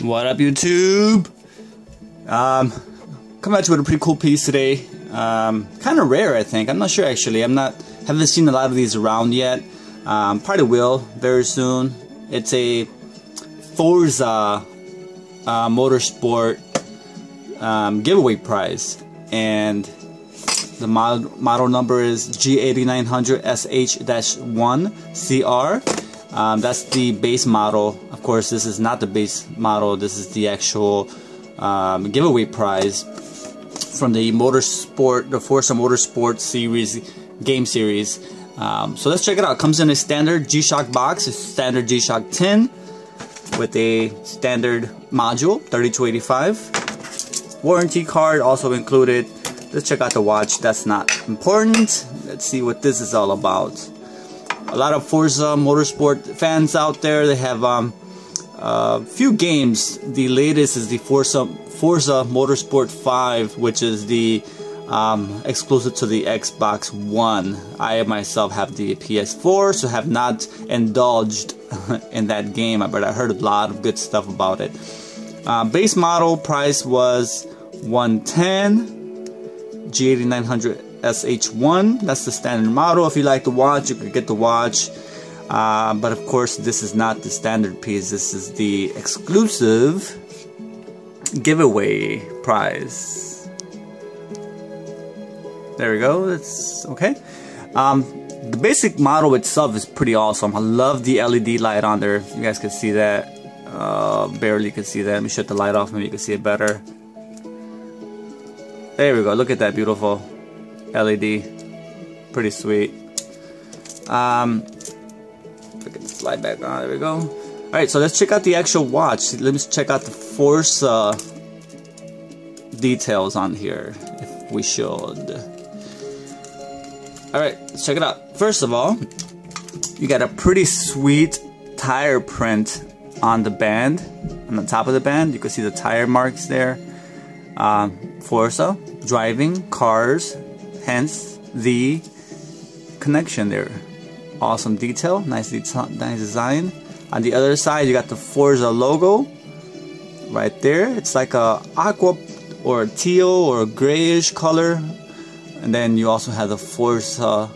What up, YouTube? Um, coming at you with a pretty cool piece today. Um, kind of rare, I think. I'm not sure actually. I'm not haven't seen a lot of these around yet. Um, probably will very soon. It's a Forza uh, Motorsport um, giveaway prize, and the model, model number is G8900SH-1CR. Um, that's the base model. Of course, this is not the base model. This is the actual um, giveaway prize from the Motorsport, the Forza Motorsport series, game series. Um, so let's check it out. Comes in a standard G-Shock box, a standard G-Shock tin with a standard module, 3285. Warranty card also included. Let's check out the watch. That's not important. Let's see what this is all about. A lot of Forza Motorsport fans out there. They have um, a few games. The latest is the Forza Forza Motorsport 5, which is the um, exclusive to the Xbox One. I myself have the PS4, so have not indulged in that game, but I heard a lot of good stuff about it. Uh, base model price was 110 G8900 SH1. That's the standard model. If you like the watch, you could get the watch. Uh, but of course, this is not the standard piece. This is the exclusive giveaway prize. There we go. That's okay. Um, the basic model itself is pretty awesome. I love the LED light on there. You guys can see that. Uh, barely can see that. Let me shut the light off. Maybe you can see it better. There we go. Look at that beautiful LED. Pretty sweet. Um, I can slide back on. There we go. Alright, so let's check out the actual watch. Let me check out the Force uh, details on here, if we should. Alright, let's check it out. First of all, you got a pretty sweet tire print on the band. On the top of the band, you can see the tire marks there. Um, Forza, driving, cars, hence the connection there. Awesome detail, nice, nice design. On the other side, you got the Forza logo right there. It's like a aqua or teal or grayish color. And then you also have the Forza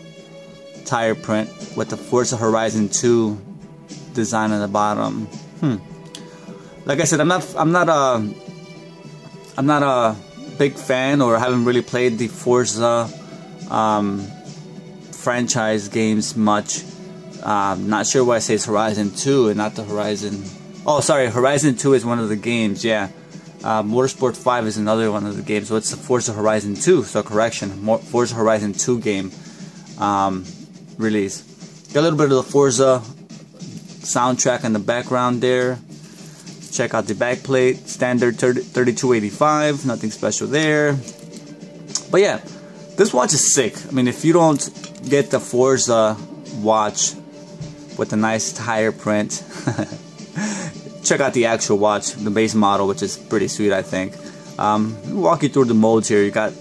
tire print with the Forza Horizon 2 design on the bottom. Hmm. Like I said, I'm not I'm not a I'm not a big fan or haven't really played the Forza um, franchise games much. Um, not sure why I say it's Horizon 2 and not the Horizon. Oh, sorry, Horizon 2 is one of the games, yeah. Uh, Motorsport 5 is another one of the games, so it's the Forza Horizon 2, so correction. Forza Horizon 2 game um, release. Got a little bit of the Forza soundtrack in the background there. Check out the backplate, standard 30, 3285, nothing special there. But yeah, this watch is sick. I mean, if you don't get the Forza watch with a nice tire print. Check out the actual watch, the base model, which is pretty sweet, I think. Um, walk you through the modes here. You got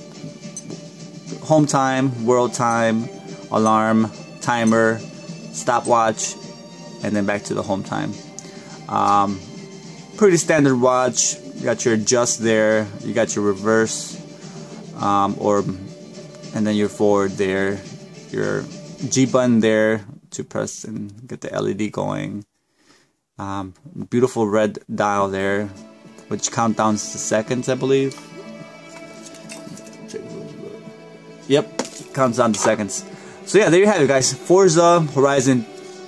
home time, world time, alarm, timer, stopwatch, and then back to the home time. Um, pretty standard watch. You got your adjust there. You got your reverse, um, or and then your forward there. Your G button there to press and get the LED going. Um, beautiful red dial there, which countdowns to seconds, I believe. Yep, counts down to seconds. So yeah, there you have it, guys. Forza Horizon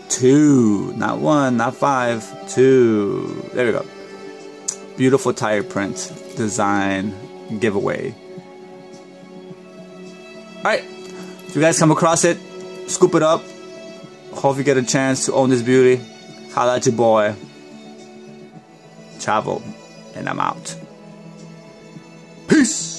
2, not 1, not 5, 2. There we go. Beautiful tire print, design, giveaway. Alright, if you guys come across it, scoop it up, Hope you get a chance to own this beauty. Holla at your boy. Travel. And I'm out. Peace.